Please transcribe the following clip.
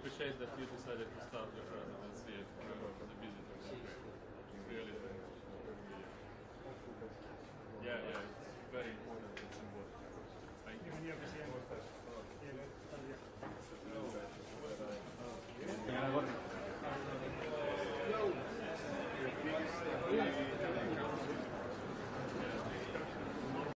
appreciate that you decided to start with us.